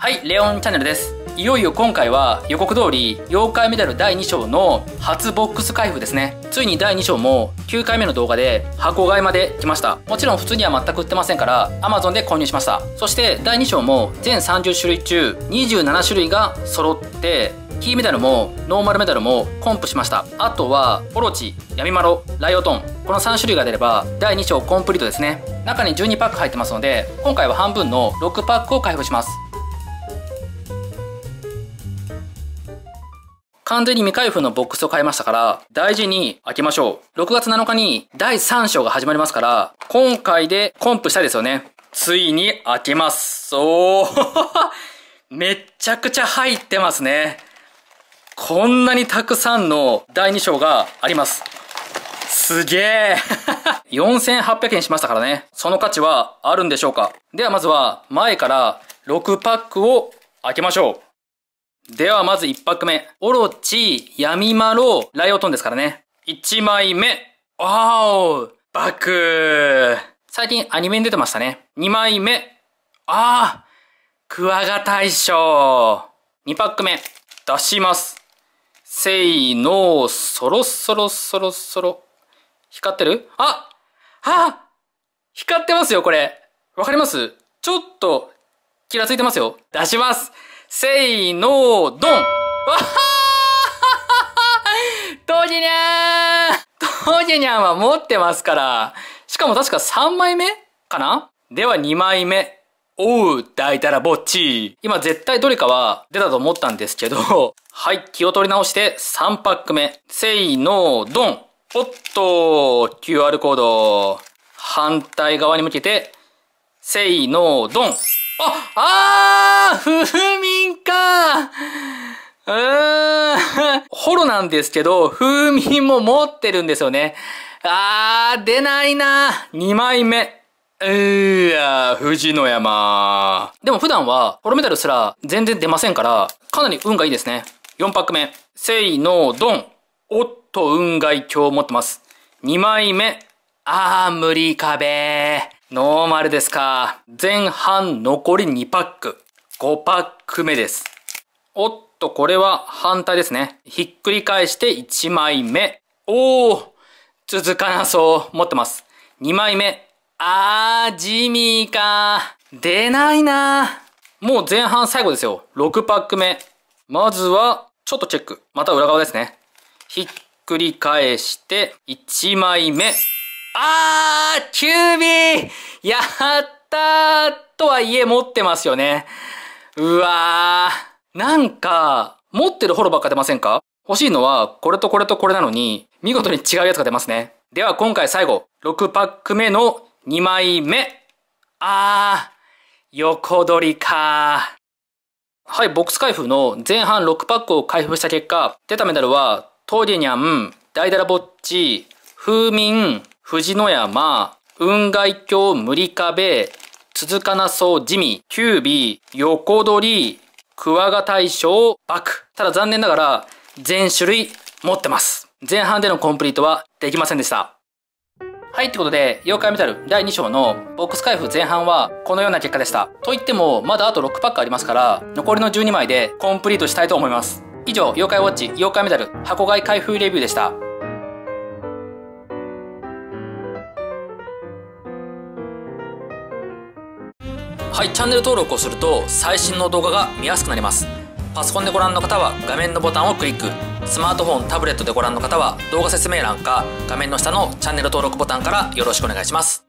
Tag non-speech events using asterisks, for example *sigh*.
はい、レオンチャンネルです。いよいよ今回は予告通り、妖怪メダル第2章の初ボックス開封ですね。ついに第2章も9回目の動画で箱買いまで来ました。もちろん普通には全く売ってませんから、Amazon で購入しました。そして第2章も全30種類中27種類が揃って、キーメダルもノーマルメダルもコンプしましたあとはオロチヤミまろ雷オトンこの3種類が出れば第2章コンプリートですね中に12パック入ってますので今回は半分の6パックを開封します完全に未開封のボックスを買いましたから、大事に開けましょう。6月7日に第3章が始まりますから、今回でコンプしたいですよね。ついに開けます。おー *laughs* めっちゃくちゃ入ってますね。こんなにたくさんの第2章があります。すげえ4800 *laughs* 円しましたからね。その価値はあるんでしょうかではまずは前から6パックを開けましょう。ではまず1パック目。オロチ、闇マロ、ライオトンですからね。1枚目。あーバック最近アニメに出てましたね。2枚目。あークワガ大将。2パック目。出します。せいのそろそろそろそろ。光ってる？ああ光ってますよ、これ。わかります？ちょっと、気がついてますよ。出します。せいのドンわはー *laughs* トジニャートジニャンは持ってますから。しかも確か3枚目かな？では2枚目。おう、抱いたらぼっち。今絶対どれかは出たと思ったんですけど、はい、気を取り直して3パック目。せいのドンおっと、QR コード。反対側に向けて、せいのドンあ、あー風民かうーん。ホロなんですけど、風民も持ってるんですよね。あー、出ないな。2枚目。うーや、富士の山。でも普段は、ホロメダルすら全然出ませんから、かなり運がいいですね。4パック目。せいのドン。おっと、運がい今日持ってます。2枚目。あー、無理壁。ノーマルですか。前半残り2パック。5パック目です。おっと、これは反対ですね。ひっくり返して1枚目。おー続かなそう。持ってます。2枚目。あー、ジミーか。出ないなもう前半最後ですよ。6パック目。まずは、ちょっとチェック。また裏側ですね。ひっくり返して、1枚目。あー、キュービーやったーとはいえ持ってますよね。うわー。なんか、持ってるホロばっか出ませんか？欲しいのは、これとこれとこれなのに、見事に違うやつが出ますね。では今回最後、6パック目の2枚目。あー、横取りかはい、ボックス開封の前半6パックを開封した結果、出たメダルは、トーディニャン、ダイダラボッチ、風民、富士の山、雲外橋無理壁、続かなそう地味、キュービー、横取り、クワガ大将、バク。ただ残念ながら、全種類持ってます。前半でのコンプリートはできませんでした。はい、ってことで、妖怪メタル第2章のボックス開封前半はこのような結果でした。と言っても、まだあと6パックありますから、残りの12枚でコンプリートしたいと思います。以上、妖怪ウォッチ妖怪メダル箱買い開封レビューでした。はいチャンネル登録をすると最新の動画が見やすくなります。パソコンでご覧の方は画面のボタンをクリック。スマートフォンタブレットでご覧の方は動画説明欄か画面の下のチャンネル登録ボタンからよろしくお願いします。